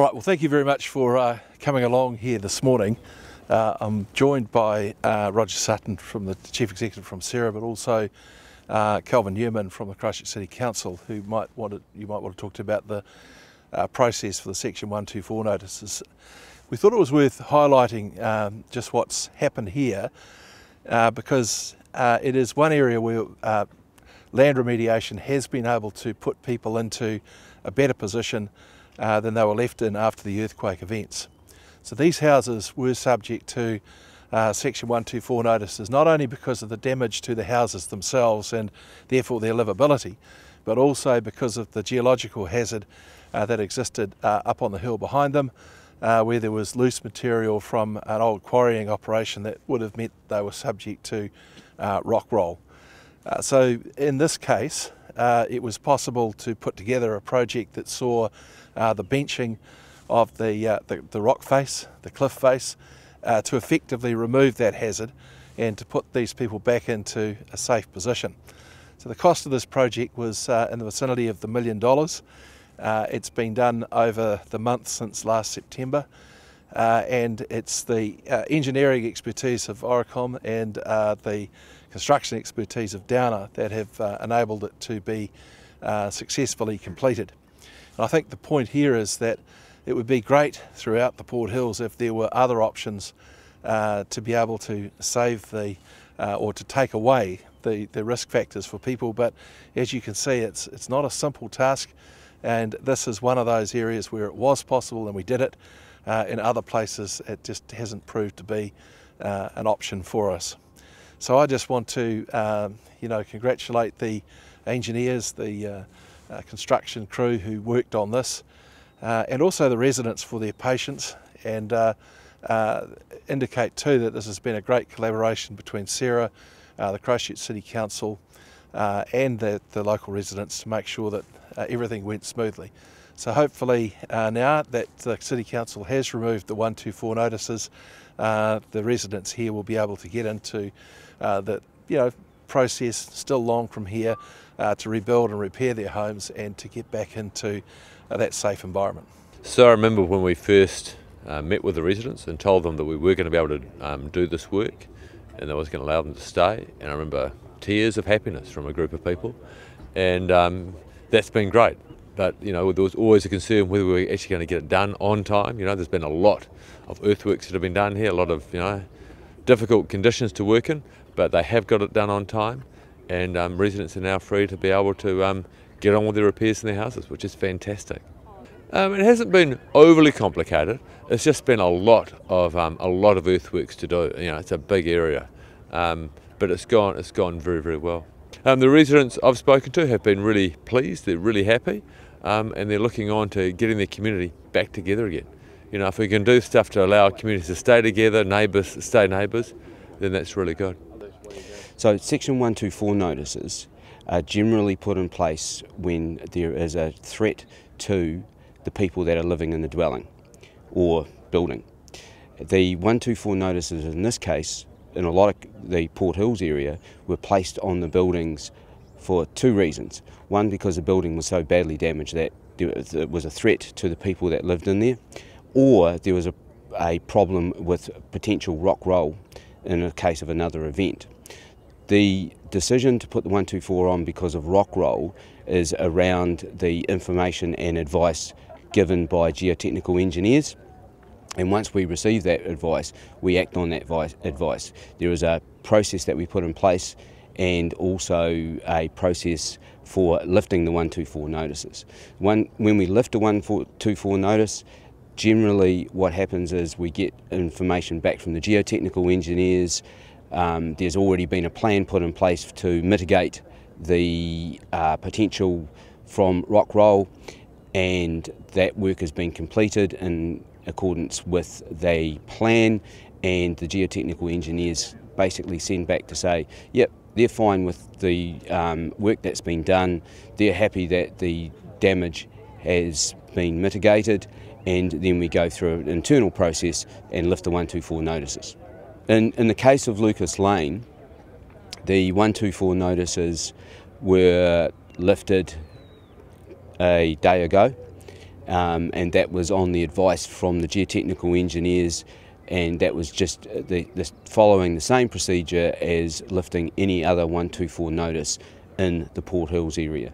All right, well, thank you very much for uh, coming along here this morning. Uh, I'm joined by uh, Roger Sutton from the Chief Executive from CERA, but also uh, Calvin Newman from the Christchurch City Council, who might want to, you might want to talk to about the uh, process for the Section 124 notices. We thought it was worth highlighting um, just what's happened here uh, because it is one area where land remediation has been able to put people into a better position uh, than they were left in after the earthquake events. So these houses were subject to uh, Section 124 notices, not only because of the damage to the houses themselves and therefore their livability, but also because of the geological hazard uh, that existed uh, up on the hill behind them, uh, where there was loose material from an old quarrying operation that would have meant they were subject to uh, rock roll. so in this case, it was possible to put together a project that saw uh, the benching of the, uh, the, the, rock face, the cliff face, uh, to effectively remove that hazard and to put these people back into a safe position. So the cost of this project was uh, in the vicinity of the million dollars. Uh, it's been done over the month since last September. Uh, and it's the engineering expertise of Aurecom and the construction expertise of Downer that have enabled it to be successfully completed. I think the point here is that it would be great throughout the Port Hills if there were other options uh, to be able to save the uh, or to take away the, the risk factors for people. But as you can see, it's, it's not a simple task. And this is one of those areas where it was possible and we did it. Uh, in other places, it just hasn't proved to be uh, an option for us. So I just want to, um, you know, congratulate the engineers, the uh, uh, construction crew who worked on this, uh, and also the residents for their patience and uh, uh, indicate too that this has been a great collaboration between CERA, uh, the Christchurch City Council, and the, the, local residents to make sure that everything went smoothly. So hopefully now that the City Council has removed the 124 notices, the residents here will be able to get into the you know process still long from here uh, to rebuild and repair their homes and to get back into uh, that safe environment. So I remember when we first uh, met with the residents and told them that we were going to be able to um, do this work and that was going to allow them to stay. And I remember tears of happiness from a group of people, and um, that's been great. But you know, there was always a concern whether we were actually going to get it done on time. You know, there's been a lot of earthworks that have been done here, a lot of you know difficult conditions to work in, but they have got it done on time, and um, residents are now free to be able to um, get on with their repairs in their houses, which is fantastic. Um, it hasn't been overly complicated. It's just been a lot of um, a lot of earthworks to do. You know, it's a big area, um, but it's gone it's gone very very well. Um, the residents I've spoken to have been really pleased. They're really happy, and they're looking on to getting their community back together again. You know, if we can do stuff to allow communities to stay together, neighbours stay neighbours, then that's really good. So Section 124 notices are generally put in place when there is a threat to the people that are living in the dwelling or building. The 124 notices in this case, in a lot of the Port Hills area, were placed on the buildings for two reasons. One, because the building was so badly damaged that it was a threat to the people that lived in there, or there was a, a problem with potential rock roll in the case of another event. The decision to put the 124 on because of rock roll is around the information and advice given by geotechnical engineers. And once we receive that advice, we act on that advice. There is a process that we put in place and also a process for lifting the 124 notices. When we lift a 124 notice, generally what happens is we get information back from the geotechnical engineers, um, there's already been a plan put in place to mitigate the uh, potential from rock roll and that work has been completed in accordance with the plan and the geotechnical engineers basically send back to say, yep, they're fine with the um, work that's been done, they're happy that the damage has been mitigated and then we go through an internal process and lift the 124 notices. In, in the case of Lucas Lane, the 124 notices were lifted a day ago um, and that was on the advice from the geotechnical engineers, and that was just uh, the, the, following the same procedure as lifting any other 124 notice in the Port Hills area.